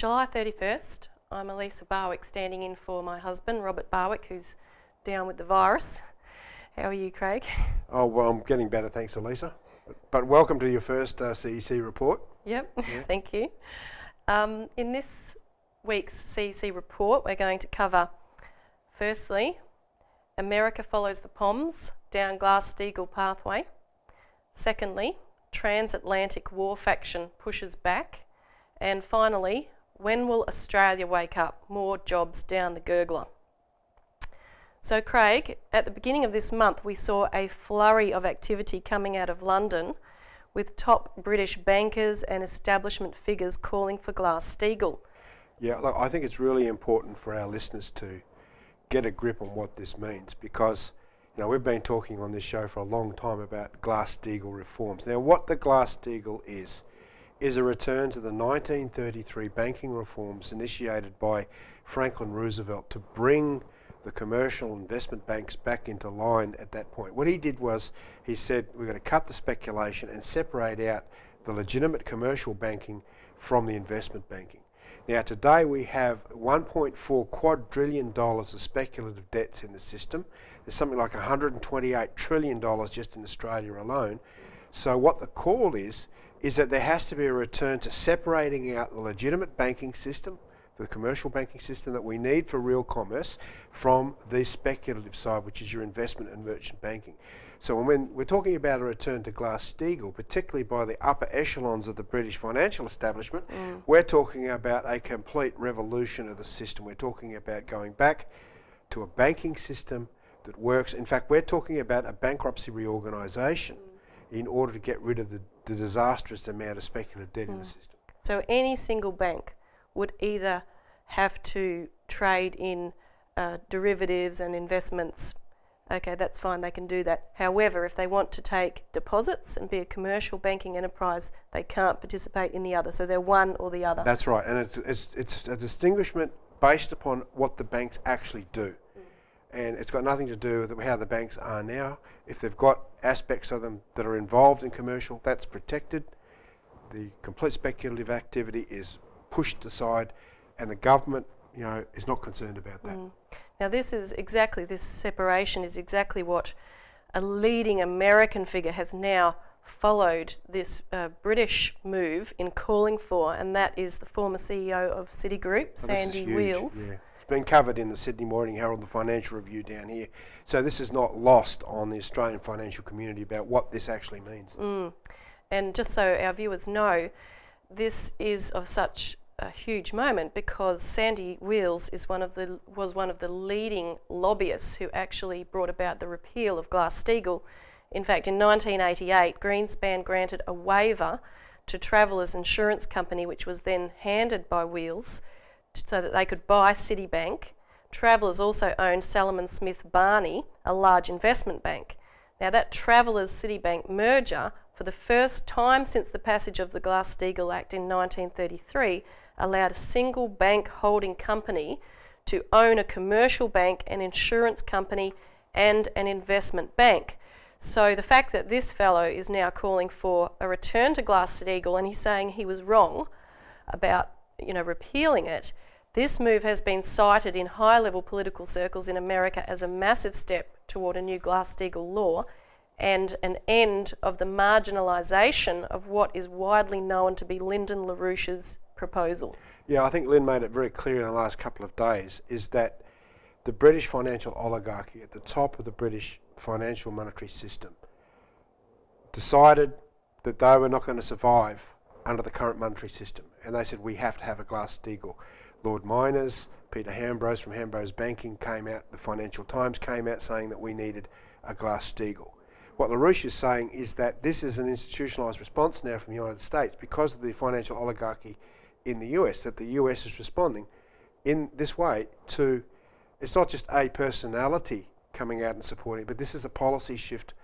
July 31st. I'm Elisa Barwick standing in for my husband, Robert Barwick, who's down with the virus. How are you, Craig? Oh, well, I'm getting better, thanks, Elisa. But, welcome to your first uh, CEC report. Yep, thank you. Um, in this week's CEC report, we're going to cover firstly, America follows the POMs down Glass-Steagall pathway. Secondly, transatlantic war faction pushes back. And finally, when will Australia wake up? More jobs down the gurgler. So, Craig, at the beginning of this month, we saw a flurry of activity coming out of London with top British bankers and establishment figures calling for Glass-Steagall. Yeah, look, I think it's really important for our listeners to get a grip on what this means because you know we've been talking on this show for a long time about Glass-Steagall reforms. Now, what the Glass-Steagall is is a return to the 1933 banking reforms initiated by Franklin Roosevelt to bring the commercial investment banks back into line at that point. What he did was he said we're going to cut the speculation and separate out the legitimate commercial banking from the investment banking. Now today we have 1.4 quadrillion dollars of speculative debts in the system. There's something like 128 trillion dollars just in Australia alone. So what the call is is that there has to be a return to separating out the legitimate banking system, the commercial banking system that we need for real commerce, from the speculative side, which is your investment and merchant banking. So when we're talking about a return to Glass-Steagall, particularly by the upper echelons of the British financial establishment, Mm. we're talking about a complete revolution of the system. We're talking about going back to a banking system that works. In fact, we're talking about a bankruptcy reorganisation in order to get rid of the, the disastrous amount of speculative debt in the system. So any single bank would either have to trade in uh, derivatives and investments. Okay, that's fine, they can do that. However, if they want to take deposits and be a commercial banking enterprise, they can't participate in the other. So they're one or the other. That's right, and it's, it's, it's a distinguishment based upon what the banks actually do. And it's got nothing to do with how the banks are now. If they've got aspects of them that are involved in commercial, that's protected. The complete speculative activity is pushed aside, and the government, you know, is not concerned about that. Now, this is exactly, this separation is exactly what a leading American figure has now followed this uh, British move in calling for, and that is the former CEO of Citigroup, is Sandy Weill. yeah. Been covered in the Sydney Morning Herald, the Financial Review down here. So this is not lost on the Australian financial community about what this actually means. Mm. And just so our viewers know, this is of such a huge moment because Sandy Weill is one of the was one of the leading lobbyists who actually brought about the repeal of Glass-Steagall. In fact, in 1988, Greenspan granted a waiver to Travellers Insurance Company, which was then handed by Weill, so that they could buy Citibank. Travellers also owned Salomon Smith Barney, a large investment bank. Now, that Travellers Citibank merger, for the first time since the passage of the Glass Steagall Act in 1933, allowed a single bank holding company to own a commercial bank, an insurance company, and an investment bank. So the fact that this fellow is now calling for a return to Glass Steagall and he's saying he was wrong about you know repealing it, this move has been cited in high-level political circles in America as a massive step toward a new Glass-Steagall law and an end of the marginalisation of what is widely known to be Lyndon LaRouche's proposal. Yeah, I think Lyn made it very clear in the last couple of days is that the British financial oligarchy at the top of the British financial monetary system decided that they were not going to survive under the current monetary system. And they said, we have to have a Glass-Steagall. Lord Myners, Peter Hambros from Hambros Banking came out, the Financial Times came out saying that we needed a Glass-Steagall. What LaRouche is saying is that this is an institutionalised response now from the United States because of the financial oligarchy in the US, that the US is responding in this way to, it's not just a personality coming out and supporting, but this is a policy shift,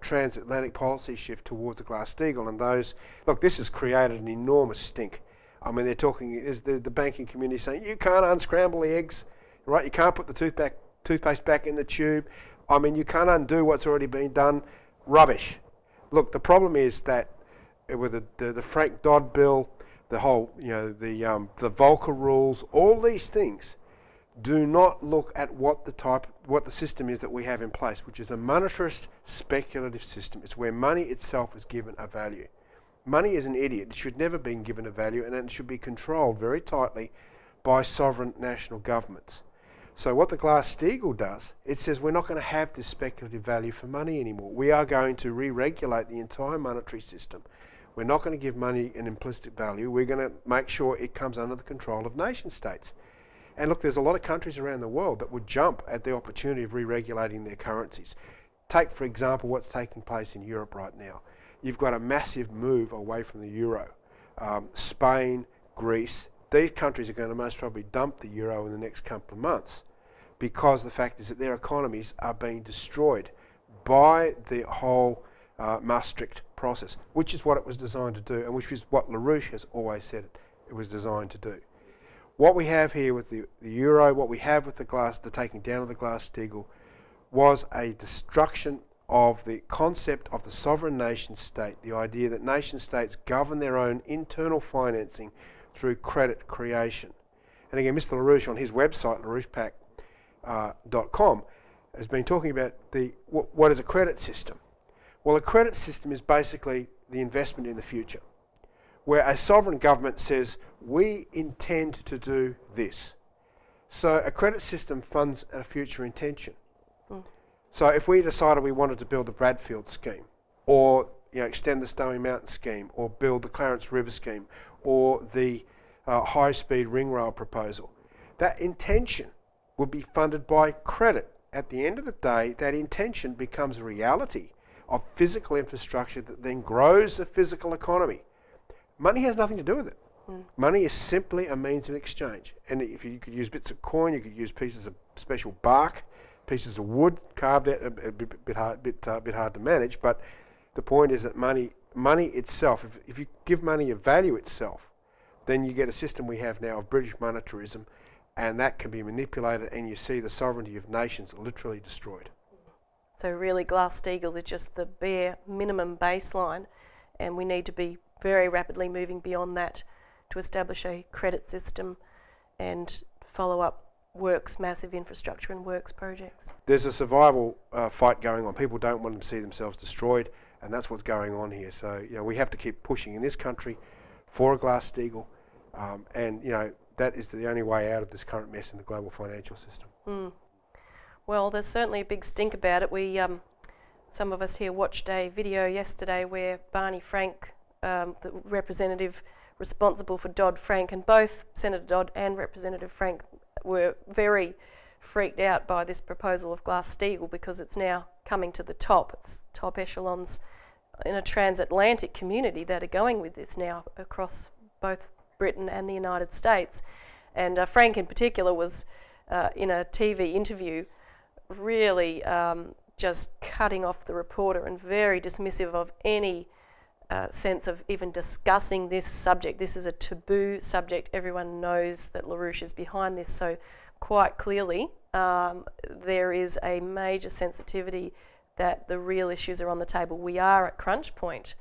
transatlantic policy shift towards the Glass-Steagall. And those, look, this has created an enormous stink. I mean, they're talking, is the, the banking community saying, you can't unscramble the eggs, right? You can't put the tooth back, toothpaste back in the tube. I mean, you can't undo what's already been done. Rubbish. Look, the problem is that uh, with the, the, the Frank Dodd bill, the whole, you know, the um, the Volcker rules, all these things do not look at what the type, what the system is that we have in place, which is a monetarist speculative system. It's where money itself is given a value. Money is an idiot. It should never be given a value, and it should be controlled very tightly by sovereign national governments. So what the Glass-Steagall does, it says we're not going to have this speculative value for money anymore. We are going to re-regulate the entire monetary system. We're not going to give money an implicit value. We're going to make sure it comes under the control of nation states. And look, there's a lot of countries around the world that would jump at the opportunity of re-regulating their currencies. Take, for example, what's taking place in Europe right now. You've got a massive move away from the euro. Um, Spain, Greece, these countries are going to most probably dump the euro in the next couple of months because the fact is that their economies are being destroyed by the whole uh, Maastricht process, which is what it was designed to do and which is what LaRouche has always said it, it was designed to do. What we have here with the, the euro, what we have with the glass, the taking down of the Glass-Steagall, was a destruction of the concept of the sovereign nation state, the idea that nation states govern their own internal financing through credit creation. And again, Mr. LaRouche on his website, larouchepac.com, uh, has been talking about the what is a credit system. Well, a credit system is basically the investment in the future where a sovereign government says, we intend to do this. So a credit system funds a future intention. Mm. So if we decided we wanted to build the Bradfield scheme, or you know, extend the Snowy Mountain scheme, or build the Clarence River scheme, or the uh, high-speed ring rail proposal, that intention would be funded by credit. At the end of the day, that intention becomes a reality of physical infrastructure that then grows the physical economy. Money has nothing to do with it. Mm. Money is simply a means of exchange. And if you could use bits of coin, you could use pieces of special bark, pieces of wood carved out, a, a bit, bit, hard, bit, uh, bit hard to manage. But the point is that money, money itself, if, if you give money a value itself, then you get a system we have now of British monetarism, and that can be manipulated, and you see the sovereignty of nations literally destroyed. So really, Glass-Steagall is just the bare minimum baseline, and we need to be very rapidly moving beyond that to establish a credit system and follow up works, massive infrastructure and works projects. There's a survival uh, fight going on. People don't want to see themselves destroyed, and that's what's going on here. So, you know, we have to keep pushing in this country for a Glass-Steagall, um, and, you know, that is the only way out of this current mess in the global financial system. Mm. Well, there's certainly a big stink about it. We, um, some of us here watched a video yesterday where Barney Frank um, the representative responsible for Dodd Frank, and both Senator Dodd and Representative Frank were very freaked out by this proposal of Glass-Steagall because it's now coming to the top. It's top echelons in a transatlantic community that are going with this now across both Britain and the United States. And uh, Frank, in particular, was uh, in a TV interview really um, just cutting off the reporter and very dismissive of any uh, sense of even discussing this subject. This is a taboo subject. Everyone knows that LaRouche is behind this, so quite clearly um, there is a major sensitivity that the real issues are on the table. We are at crunch point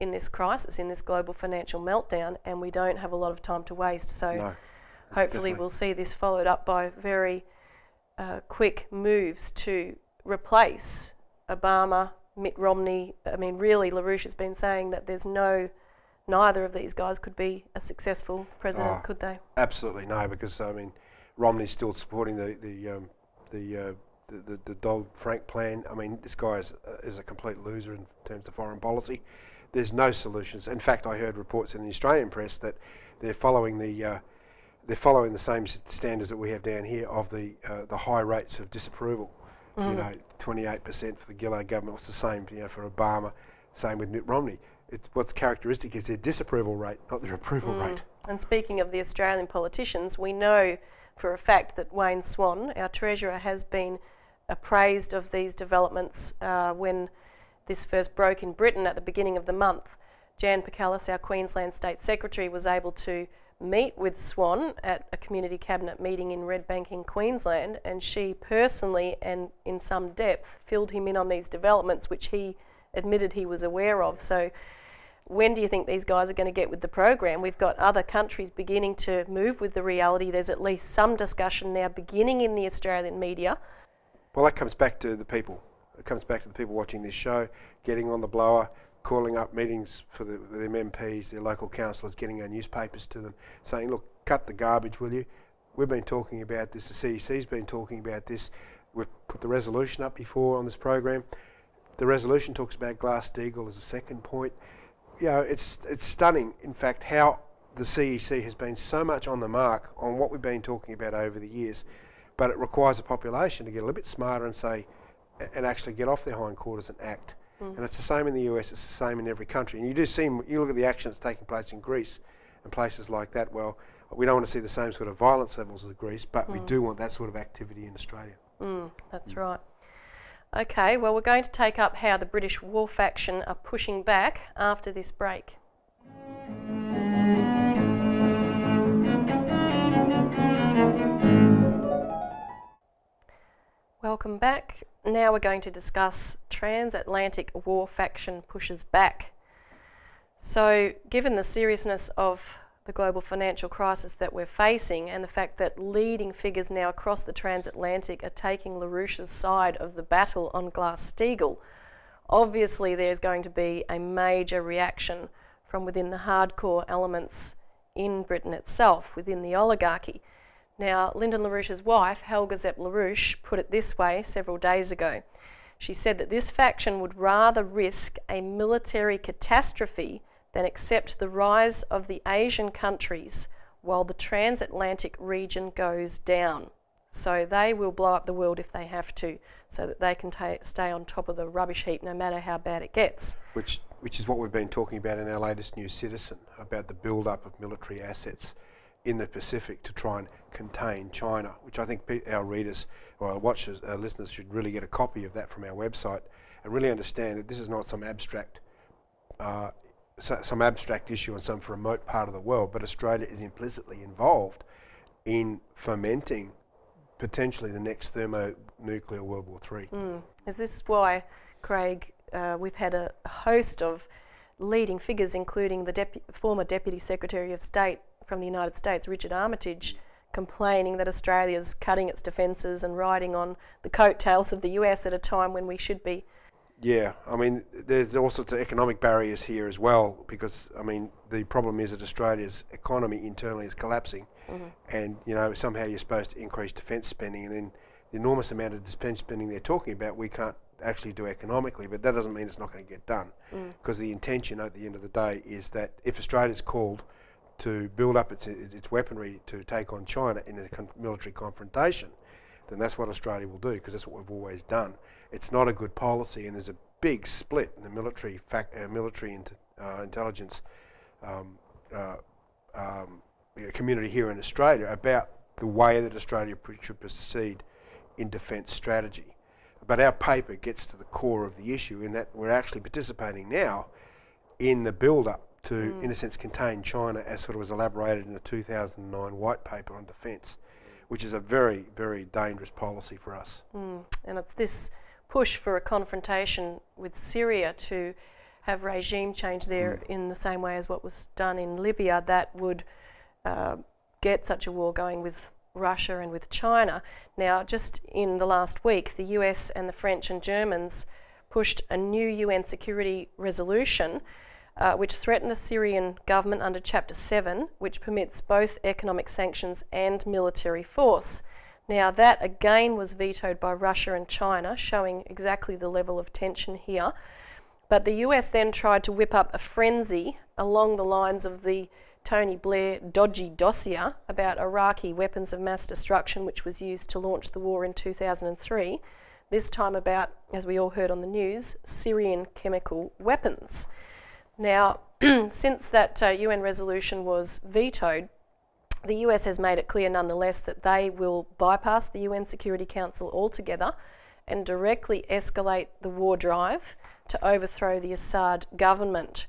in this crisis, in this global financial meltdown, and we don't have a lot of time to waste. So no, hopefully definitely. we'll see this followed up by very uh, quick moves to replace Obama Mitt Romney. I mean, really, LaRouche has been saying that there's no, neither of these guys could be a successful president, oh, could they? Absolutely no, because I mean, Romney's still supporting the the um, the, uh, the, the, the Dodd Frank plan. I mean, this guy is uh, is a complete loser in terms of foreign policy. There's no solutions. In fact, I heard reports in the Australian press that they're following the uh, they're following the same standards that we have down here of the uh, the high rates of disapproval Mm. You know, 28% for the Gillard government was the same, you know, for Obama. Same with Mitt Romney. It's, what's characteristic is their disapproval rate, not their approval mm. rate. And speaking of the Australian politicians, we know for a fact that Wayne Swan, our treasurer, has been appraised of these developments uh, when this first broke in Britain at the beginning of the month. Jan Pukallus, our Queensland State Secretary, was able to meet with Swan at a community cabinet meeting in Redbank in Queensland, and she personally and in some depth filled him in on these developments, which he admitted he was aware of. So when do you think these guys are going to get with the program? We've got other countries beginning to move with the reality. There's at least some discussion now beginning in the Australian media. Well, that comes back to the people. It comes back to the people watching this show, getting on the blower, calling up meetings for the, them MPs, their local councillors, getting our newspapers to them, saying, look, cut the garbage, will you? We've been talking about this, the CEC's been talking about this. We've put the resolution up before on this program. The resolution talks about Glass-Steagall as a second point. You know, it's, it's stunning, in fact, how the CEC has been so much on the mark on what we've been talking about over the years, but it requires a population to get a little bit smarter and say, and actually get off their hindquarters and act. Mm. And it's the same in the US, it's the same in every country. And you do see, you look at the actions taking place in Greece and places like that, well, we don't want to see the same sort of violence levels as Greece, but mm. we do want that sort of activity in Australia. Mm, that's right. Okay, well, we're going to take up how the British war faction are pushing back after this break. Welcome back. Now we're going to discuss transatlantic war faction pushes back. So, given the seriousness of the global financial crisis that we're facing and the fact that leading figures now across the transatlantic are taking LaRouche's side of the battle on Glass-Steagall, obviously there's going to be a major reaction from within the hardcore elements in Britain itself, within the oligarchy. Now, Lyndon LaRouche's wife, Helga Zepp LaRouche, put it this way several days ago. She said that this faction would rather risk a military catastrophe than accept the rise of the Asian countries while the transatlantic region goes down. So they will blow up the world if they have to, so that they can stay on top of the rubbish heap no matter how bad it gets. Which, which is what we've been talking about in our latest New Citizen about the build up of military assets in the Pacific to try and contain China, which I think our readers or our watchers, our listeners should really get a copy of that from our website and really understand that this is not some abstract uh, some abstract issue in some remote part of the world, but Australia is implicitly involved in fomenting potentially the next thermonuclear World War III. Mm. Is this why, Craig, uh, we've had a host of leading figures, including the former Deputy Secretary of State from the United States, Richard Armitage, complaining that Australia's cutting its defences and riding on the coattails of the US at a time when we should be yeah, I mean, there's all sorts of economic barriers here as well because, I mean, the problem is that Australia's economy internally is collapsing, mm-hmm. and you know somehow you're supposed to increase defence spending, and then the enormous amount of defence spending they're talking about, we can't actually do economically, but that doesn't mean it's not going to get done because mm. the intention at the end of the day is that if Australia's called to build up its, its weaponry to take on China in a con- military confrontation, then that's what Australia will do because that's what we've always done. It's not a good policy, and there's a big split in the military fac- uh, military int- uh, intelligence um, uh, um, community here in Australia about the way that Australia should proceed in defence strategy. But our paper gets to the core of the issue in that we're actually participating now in the build-up to, mm. in a sense, contain China as sort of was elaborated in the 2009 white paper on defence which is a very, very dangerous policy for us. Mm. And it's this push for a confrontation with Syria to have regime change there mm. in the same way as what was done in Libya that would uh, get such a war going with Russia and with China. Now, just in the last week, the US and the French and Germans pushed a new UN security resolution uh, which threaten the Syrian government under Chapter 7, which permits both economic sanctions and military force. Now, that again was vetoed by Russia and China, showing exactly the level of tension here. But the US then tried to whip up a frenzy along the lines of the Tony Blair dodgy dossier about Iraqi weapons of mass destruction, which was used to launch the war in 2003. This time about, as we all heard on the news, Syrian chemical weapons. Now, since that uh, UN resolution was vetoed, the US has made it clear nonetheless that they will bypass the UN Security Council altogether and directly escalate the war drive to overthrow the Assad government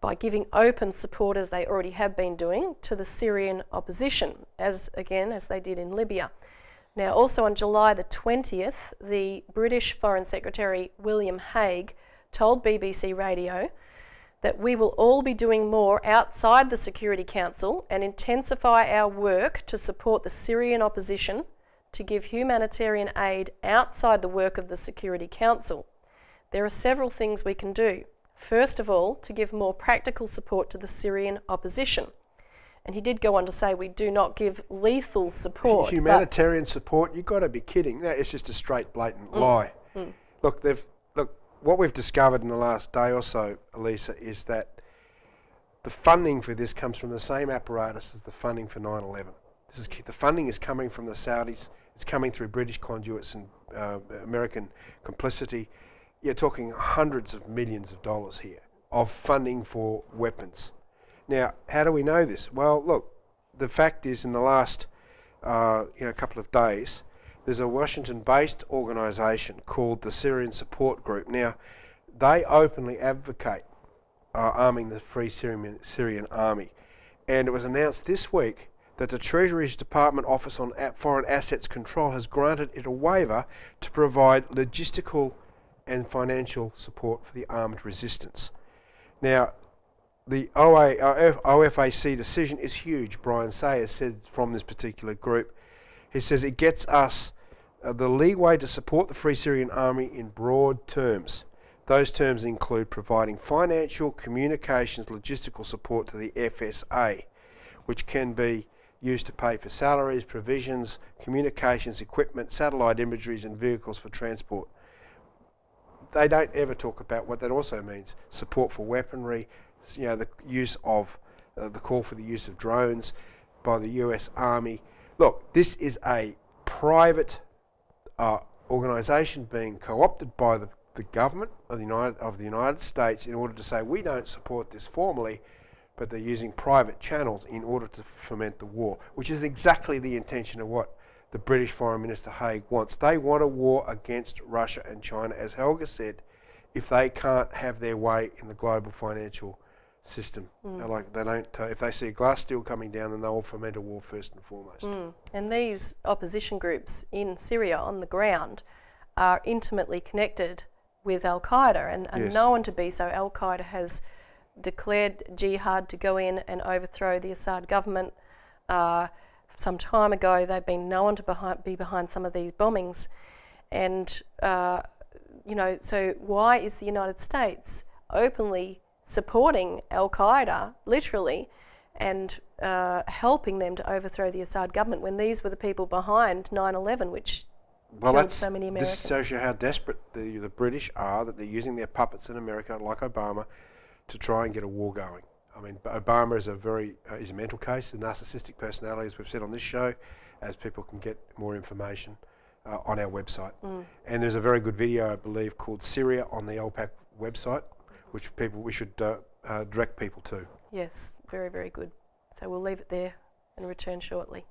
by giving open support, as they already have been doing, to the Syrian opposition, as again as they did in Libya. Now, also on July the 20th, the British Foreign Secretary William Hague told BBC Radio that we will all be doing more outside the Security Council and intensify our work to support the Syrian opposition to give humanitarian aid outside the work of the Security Council. There are several things we can do. First of all, to give more practical support to the Syrian opposition. And he did go on to say we do not give lethal support. Humanitarian support, you've got to be kidding. That is just a straight, blatant mm. lie. Mm. Look, they've, what we've discovered in the last day or so, Elisa, is that the funding for this comes from the same apparatus as the funding for 9 11. This is, the funding is coming from the Saudis, it's coming through British conduits and uh, American complicity. You're talking hundreds of millions of dollars here of funding for weapons. Now, how do we know this? Well, look, the fact is, in the last uh, you know, couple of days, there's a Washington-based organisation called the Syrian Support Group. Now, they openly advocate uh, arming the Free Syrian, Syrian Army, and it was announced this week that the Treasury's Department Office on Foreign Assets Control has granted it a waiver to provide logistical and financial support for the armed resistance. Now, the OA, OFAC decision is huge. Brian Sayers said from this particular group. He says it gets us uh, the leeway to support the Free Syrian Army in broad terms. Those terms include providing financial, communications, logistical support to the FSA, which can be used to pay for salaries, provisions, communications, equipment, satellite imageries, and vehicles for transport they don't ever talk about what that also means support for weaponry, you know, the use of uh, the call for the use of drones by the US Army. Look, this is a private uh, organisation being co opted by the, the government of the, United, of the United States in order to say we don't support this formally, but they're using private channels in order to foment the war, which is exactly the intention of what the British Foreign Minister Hague wants. They want a war against Russia and China, as Helga said, if they can't have their way in the global financial system. They're like they don't. Uh, if they see a Glass-Steagall coming down, then they will foment a war first and foremost. And these opposition groups in Syria on the ground are intimately connected with Al Qaeda and are Yes. known to be so. Al Qaeda has declared jihad to go in and overthrow the Assad government. Uh, some time ago, they've been known to behind, be behind some of these bombings. And, uh, you know, so why is the United States openly supporting Al Qaeda, literally, and uh, helping them to overthrow the Assad government when these were the people behind 9 11, which Well, killed that's so many Americans. this shows you how desperate the the British are that they're using their puppets in America, like Obama, to try and get a war going. I mean, Obama is a very uh, is a mental case, a narcissistic personality, as we've said on this show, as people can get more information uh, on our website. Mm. And there's a very good video, I believe, called Syria on the LPAC website, which people we should uh, uh, direct people to. Yes, very, very good. So we'll leave it there and return shortly.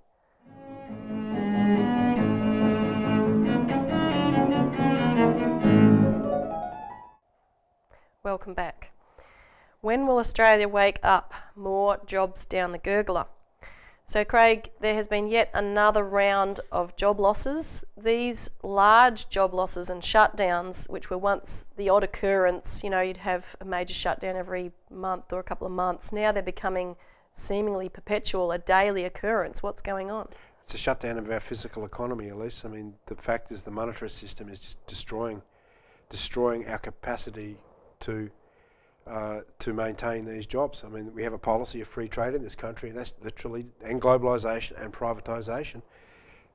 Welcome back. When will Australia wake up? More jobs down the gurgler. So, Craig, there has been yet another round of job losses. These large job losses and shutdowns, which were once the odd occurrence, you know, you'd have a major shutdown every month or a couple of months. Now they're becoming seemingly perpetual, a daily occurrence. What's going on? It's a shutdown of our physical economy, Elise. I mean, the fact is the monetary system is just destroying, destroying our capacity to uh, to maintain these jobs. I mean, we have a policy of free trade in this country, and that's literally and globalisation and privatisation.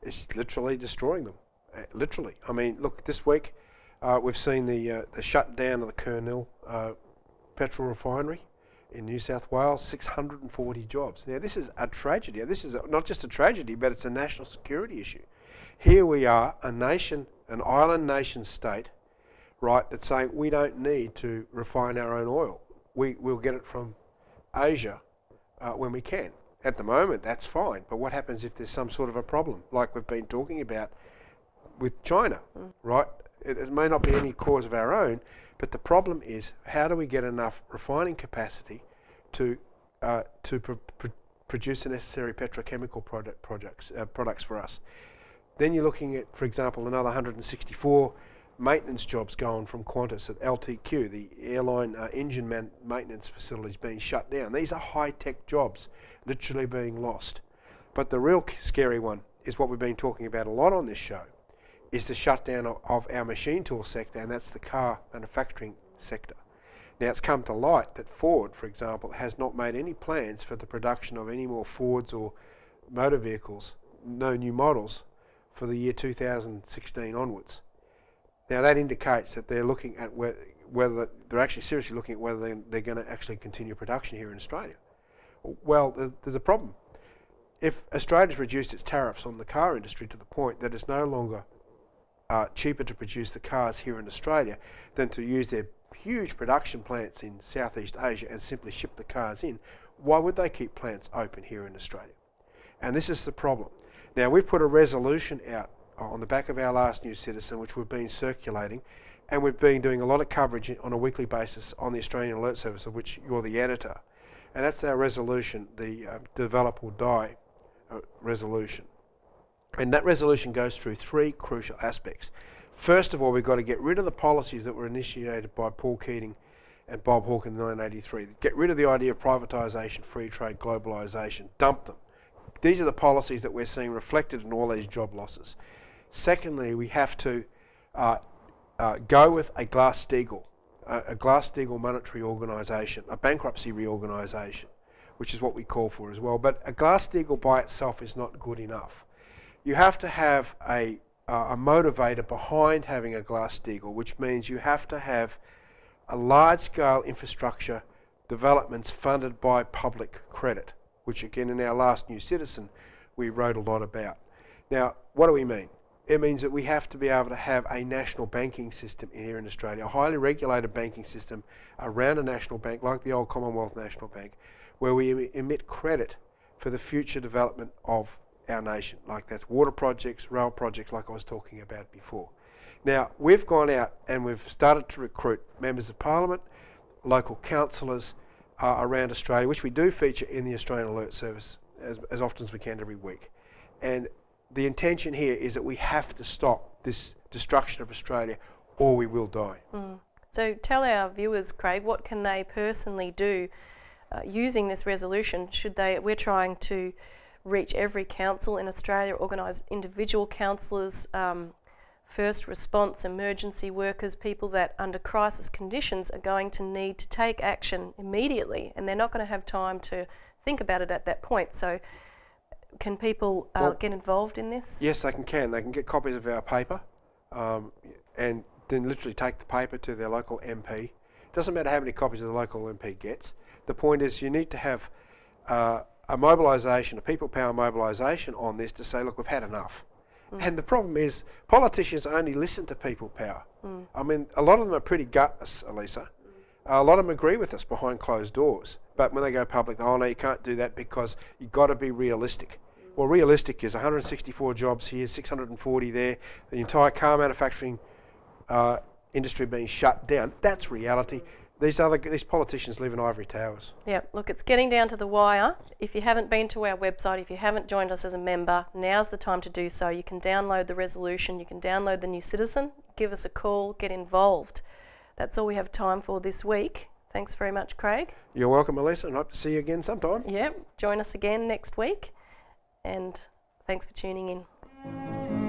It's literally destroying them. Uh, literally. I mean, look, this week uh, we've seen the uh, the shutdown of the Kurnell uh, petrol refinery in New South Wales, 640 jobs. Now, this is a tragedy. This is a, not just a tragedy, but it's a national security issue. Here we are, a nation, an island nation state, right, that's saying we don't need to refine our own oil. We, we'll get it from Asia uh, when we can. At the moment, that's fine. But what happens if there's some sort of a problem, like we've been talking about with China, right? It, it may not be any cause of our own, but the problem is how do we get enough refining capacity to uh, to pr- pr- produce the necessary petrochemical product projects uh, products for us? Then you're looking at, for example, another 164 maintenance jobs going from Qantas at LTQ, the airline uh, engine man- maintenance facilities being shut down. These are high tech jobs literally being lost. But the real scary one is what we've been talking about a lot on this show is the shutdown of, of our machine tool sector, and that's the car manufacturing sector. Now, it's come to light that Ford, for example, has not made any plans for the production of any more Fords or motor vehicles, no new models, for the year 2016 onwards. Now, that indicates that they're looking at whether, they're actually seriously looking at whether they're, they're going to actually continue production here in Australia. Well, there's, there's a problem. If Australia's reduced its tariffs on the car industry to the point that it's no longer uh, cheaper to produce the cars here in Australia than to use their huge production plants in Southeast Asia and simply ship the cars in, why would they keep plants open here in Australia? And this is the problem. Now, we've put a resolution out on the back of our last New Citizen, which we've been circulating, and we've been doing a lot of coverage on a weekly basis on the Australian Alert Service, of which you're the editor. And that's our resolution, the uh, Develop or Die uh, resolution. And that resolution goes through three crucial aspects. First of all, we've got to get rid of the policies that were initiated by Paul Keating and Bob Hawke in 1983. Get rid of the idea of privatisation, free trade, globalisation. Dump them. These are the policies that we're seeing reflected in all these job losses. Secondly, we have to uh, uh, go with a Glass-Steagall, a, a Glass-Steagall monetary organisation, a bankruptcy reorganisation, which is what we call for as well. But a Glass-Steagall by itself is not good enough. You have to have a uh, a motivator behind having a Glass-Steagall, which means you have to have a large-scale infrastructure developments funded by public credit, which again in our last New Citizen we wrote a lot about. Now, what do we mean? It means that we have to be able to have a national banking system here in Australia, a highly regulated banking system around a national bank like the old Commonwealth National Bank, where we emit credit for the future development of our nation. Like that's water projects, rail projects, like I was talking about before. Now, we've gone out and we've started to recruit members of parliament, local councillors uh, around Australia, which we do feature in the Australian Alert Service as, as often as we can every week. And the intention here is that we have to stop this destruction of Australia or we will die. Mm. So tell our viewers, Craig, what can they personally do uh, using this resolution? Should they? We're trying to reach every council in Australia, organise individual councillors, um, first response, emergency workers, people that under crisis conditions are going to need to take action immediately and they're not going to have time to think about it at that point. So, can people uh, well, get involved in this? Yes, they can. Can they can get copies of our paper, um, and then literally take the paper to their local MP. Doesn't matter how many copies the local MP gets. The point is, you need to have uh, a mobilisation, a people power mobilisation on this to say, look, we've had enough. Mm. And the problem is, politicians only listen to people power. Mm. I mean, a lot of them are pretty gutless, Elisa. Uh, a lot of them agree with us behind closed doors. But when they go public, oh no, you can't do that because you've got to be realistic. Well, realistic is 164 jobs here, 640 there, the entire car manufacturing uh, industry being shut down. That's reality. These other these politicians live in ivory towers. Yeah, look, it's getting down to the wire. If you haven't been to our website, if you haven't joined us as a member, now's the time to do so. You can download the resolution, you can download the New Citizen, give us a call, get involved. That's all we have time for this week. Thanks very much, Craig. You're welcome, Elisa, and hope to see you again sometime. Yep, join us again next week, and thanks for tuning in.